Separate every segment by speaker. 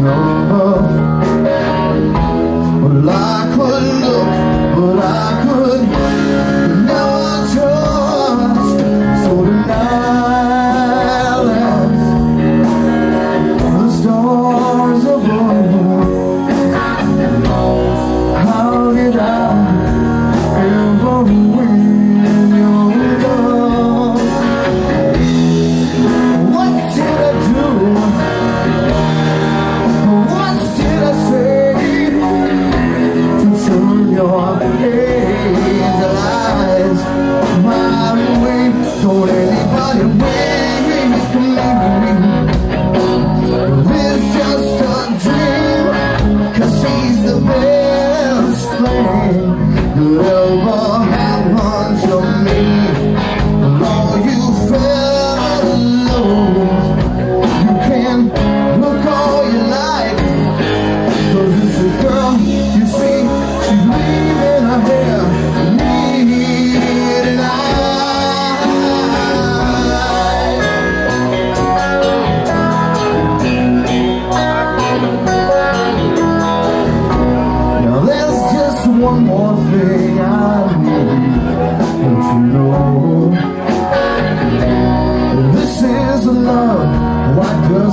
Speaker 1: close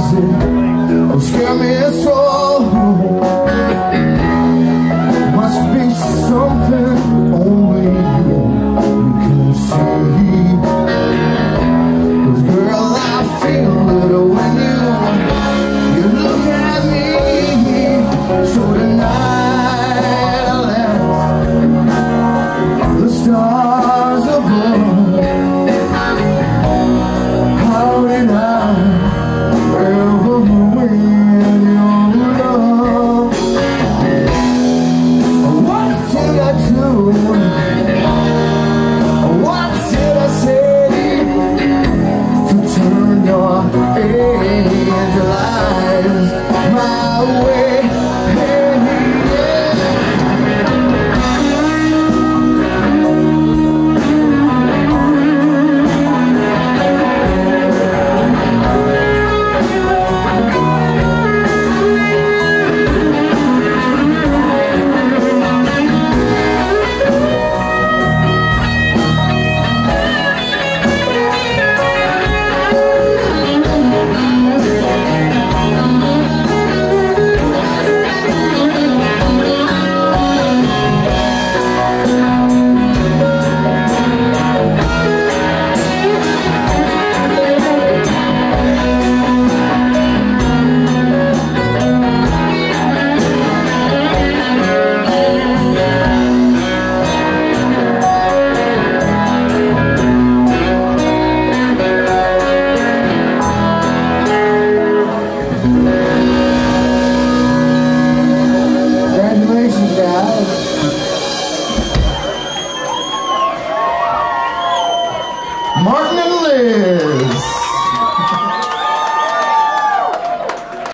Speaker 1: Does it scare me so? my way. Martin and Liz.